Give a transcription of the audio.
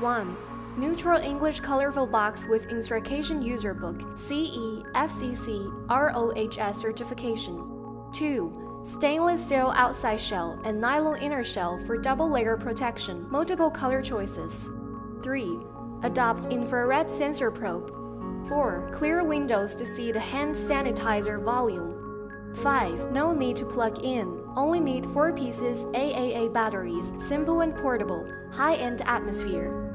1. Neutral English colorful box with instruction user book, CE, FCC, ROHS certification. 2. Stainless steel outside shell and nylon inner shell for double layer protection, multiple color choices. 3. Adopts infrared sensor probe. 4. Clear windows to see the hand sanitizer volume. 5. No need to plug in, only need 4 pieces AAA batteries, simple and portable, high end atmosphere.